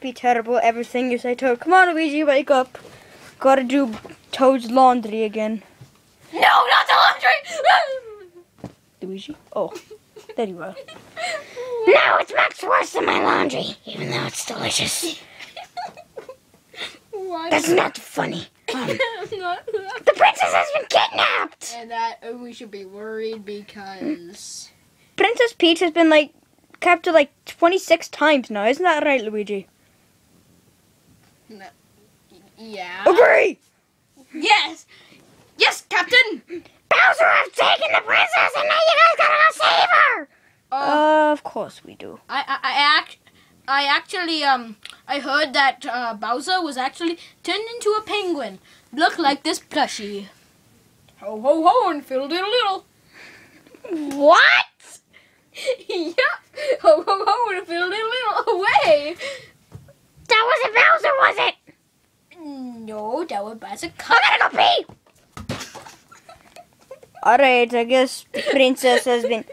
It must be terrible. Everything you say, Toad. Come on, Luigi, wake up. Gotta do Toad's laundry again. No, not the laundry! Luigi? Oh, there you are. Now it's much worse than my laundry, even though it's delicious. Why? That's not funny. Um, not, the princess has been kidnapped. and that uh, we should be worried because Princess Peach has been, like, captured, like, 26 times now. Isn't that right, Luigi? Yeah. Agree! Yes, yes, Captain. Bowser has taken the princess, and now you guys gotta go save her. Uh, of course we do. I I I, act, I actually um I heard that uh, Bowser was actually turned into a penguin. Look like this plushie. Ho ho ho and fiddle diddle diddle. What? yeah. Ho ho ho and fiddle diddle diddle. Away. That wasn't Bowser, was it? No, a was Bowser. I gotta go pee. Alright, I guess Princess has been.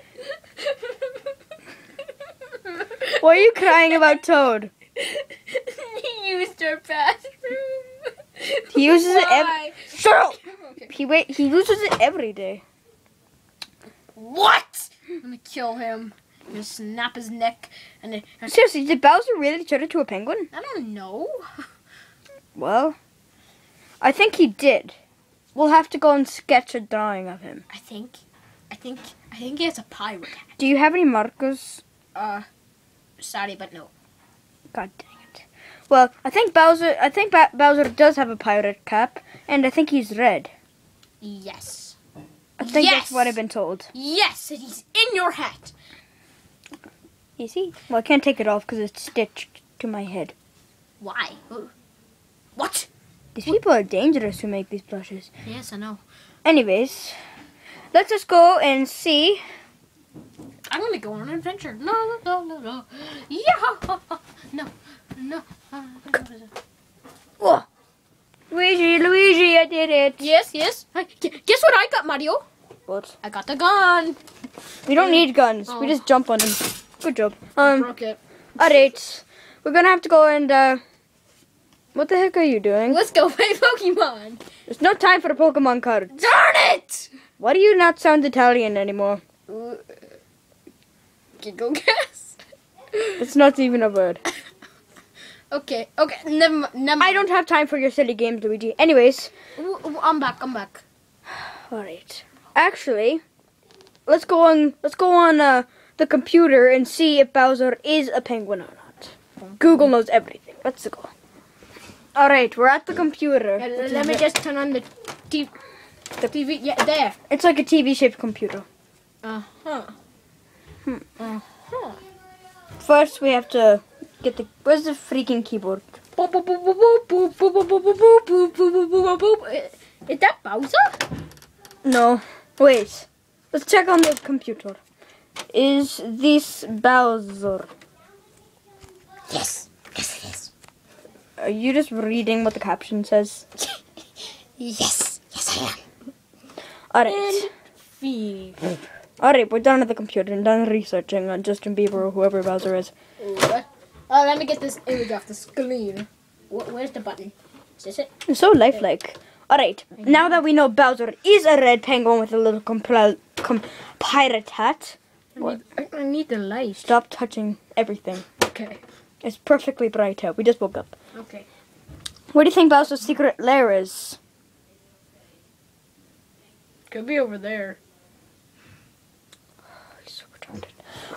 Why are you crying about Toad? he used our bathroom. He uses it ev- Why? Shut up! Okay. He wait. He uses it every day. What? I'm gonna kill him. I'm gonna snap his neck and then Seriously, did Bowser really turn into a penguin? I don't know. Well, I think he did. We'll have to go and sketch a drawing of him. I think, I think, I think he has a pirate hat. Do you have any markers? Uh, sorry, but no. God dang it. Well, I think Bowser. I think ba- Bowser does have a pirate cap, and I think he's red. Yes. I think Yes! that's what I've been told. Yes, and he's in your hat. Is he? Well, I can't take it off because it's stitched to my head. Why? What? These people are dangerous who make these brushes. Yes, I know. Anyways, let's just go and see. I'm gonna go on an adventure. No, no, no, no, no. Yeah. No, no. Oh, Luigi, Luigi, I did it. Yes, yes. Guess what I got, Mario? What? I got the gun. We don't need guns. We Oh. just jump on them. Good job. Um. Alright. We're gonna have to go and, uh. What the heck are you doing? Let's go play Pokemon. There's no time for the Pokemon card. Darn it! Why do you not sound Italian anymore? Giggle gas. It's not even a word. Okay, okay, never, never. I don't have time for your silly games, Luigi. Anyways. I'm back. I'm back. Alright. Actually, let's go on let's go on uh, the computer and see if Bowser is a penguin or not. Google knows everything. Let's go. All right, we're at the computer. Yeah, let me just turn on the, TV. the TV. Yeah, there. It's like a TV-shaped computer. Uh huh. Hmm. Uh huh. First, we have to get the. Where's the freaking keyboard? Is that Bowser? No. Wait. Let's check on the computer. Is this Bowser? Yes. Yes, it is. Are you just reading what the caption says? Yes. Yes, I am. Alright. Alright, we're done at the computer and done researching on Justin Bieber or whoever Bowser is. Oh, let me get this image off the screen. Wh- Where's the button? Is this it? You're so lifelike. Alright, now that we know Bowser is a red penguin with a little compl- com- pirate hat, I need, I need the light. stop touching everything. Okay. It's perfectly bright out. We just woke up. Okay. Where do you think Bowser's secret lair is? Could be over there. He's so retarded.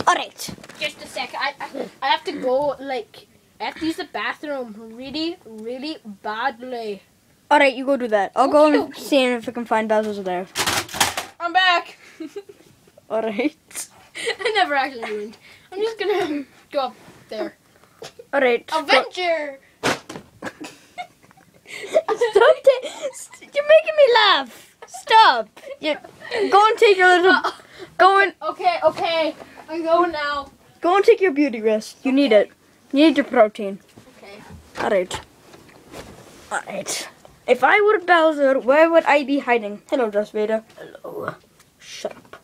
Alright. Just a sec. I, I I have to go like I have to use the bathroom really really badly. Alright, you go do that. I'll go and Okay. see if I can find Bowser's lair. I'm back. Alright. I never actually went. I'm just gonna go up there. Alright. Adventure. Stop st- You're making me laugh. Stop. You go and take your little. Go and Okay, okay. I'm going now. go and take your beauty rest. You need it. You need your protein. Okay. Alright. Alright. If I were Bowser, where would I be hiding? Hello, Darth Vader. Hello. Shut up.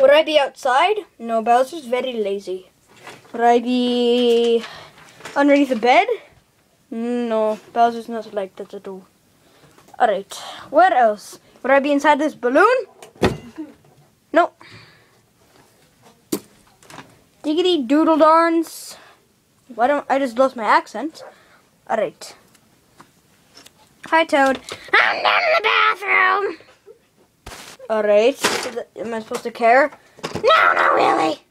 Would I be outside? No, Bowser's very lazy. Would I be underneath the bed? No, Bowser's not like that at all. Alright, where else? Would I be inside this balloon? No. Diggity doodle darns. Why don't I just lost my accent? Alright. Hi Toad. I'm in the bathroom. Alright. Am I supposed to care? No, not really.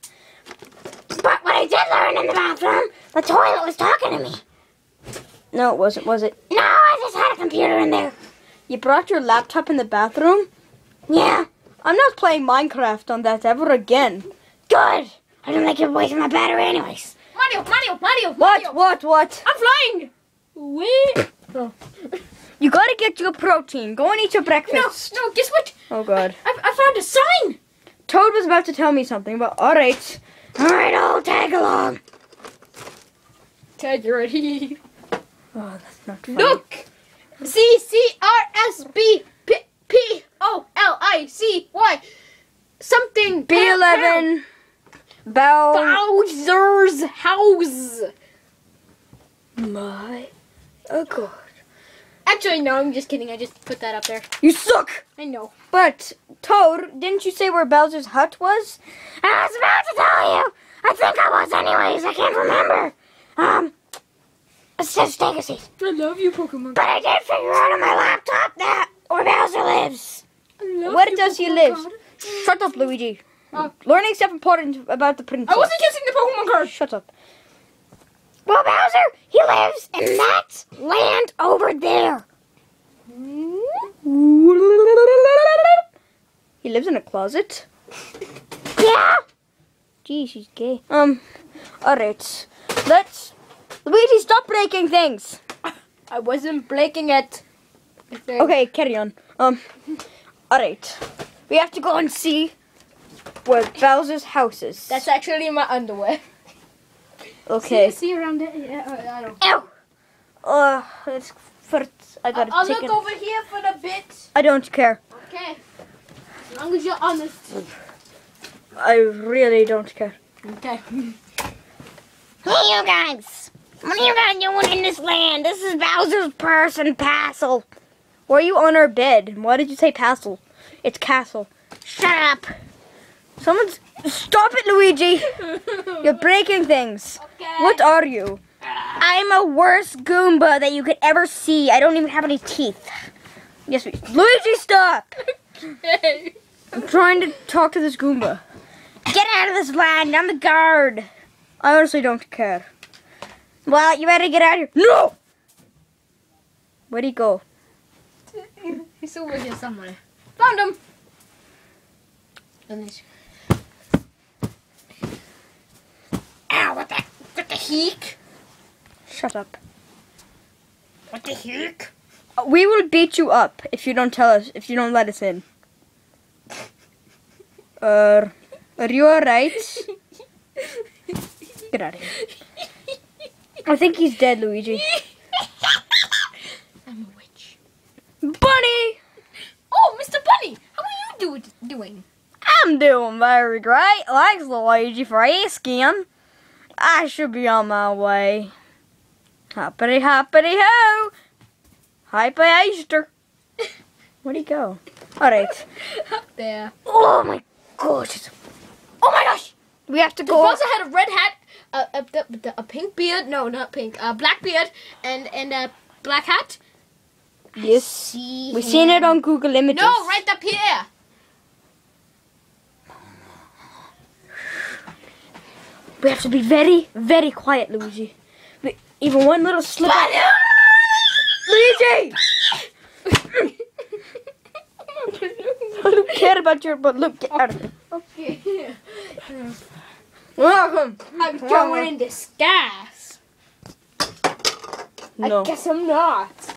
But what I did learn in the bathroom, the toilet was talking to me. No, it wasn't, was it? No, I just had a computer in there. You brought your laptop in the bathroom? Yeah, I'm not playing Minecraft on that ever again. good. I don't like your voice in my battery anyways. Mario, Mario, Mario, What? Mario. What? What? I'm flying. Wait. Oh. You gotta get your protein. Go and eat your breakfast. no. no, Guess what? Oh god. I, I found a sign. Toad was about to tell me something, but alright. All right, I'll tag along. Ted, you ready? Oh, that's not funny. Look. C C R S B P P O L I C Y. Something. B11. Bow. Bowser's house. My. Oh god. Actually, no. I'm just kidding. I just put that up there. You suck! I know. But, Toad, didn't you say where Bowser's hut was? I was about to tell you. I think I was anyways. I can't remember. Um, it says take. I love you, Pokemon. But I did figure out on my laptop that where Bowser lives. Where does he live? Shut up, Luigi. Oh. Learning stuff important about the princess. I wasn't kissing the Pokemon card. Shut up. Well, Bowser, he lives in that land over there. He lives in a closet. Yeah? Gee, she's gay. Um, alright. Let's. Luigi, stop breaking things! I wasn't breaking it. Okay, carry on. Um, alright. We have to go and see where Bowser's house is. That's actually my underwear. okay. See, see around it? Yeah, I, I don't. Ew. Uh, it's first. I gotta I'll take look it. over here for a bit. I don't care. Okay. As long as you're honest. I really don't care. Okay. Hey, you guys. What are you guys doing in this land? This is Bowser's person, Passel. Why are you on our bed? Why did you say castle? It's castle. Shut up. Someone's. Stop it, Luigi! You're breaking things. Okay. What are you? I'm a worse Goomba that you could ever see. I don't even have any teeth. Yes, we. Luigi, stop! Okay. I'm trying to talk to this Goomba. Get out of this land. I'm the guard. I honestly don't care. Well, you better get out of here. No! Where'd he go? He's over here somewhere. Found him. And Ow, what the, what the heck? Shut up. What the heck? Uh, We will beat you up if you don't tell us, if you don't let us in. Uh, are you alright? Get out of here. I think he's dead, Luigi. I'm a witch. Bunny! Oh, Mr. Bunny, how are you do- doing? I'm doing very great. Thanks, Luigi, for asking. I should be on my way. Hoppity hoppity ho! Happy Easter! Where'd he go? Alright. Up there. Oh my gosh. Oh my gosh! We have to The go. Bowser had a red hat, a, a, a, a pink beard. No, not pink. A black beard and and a black hat. Yes. See. We've seen it on Google Images. No, right up here. We have to be very, very quiet, Luigi. Even one little slip. Luigi! I don't care about your but look, get out of here. okay. Welcome. I'm going in disguise. No. I guess I'm not.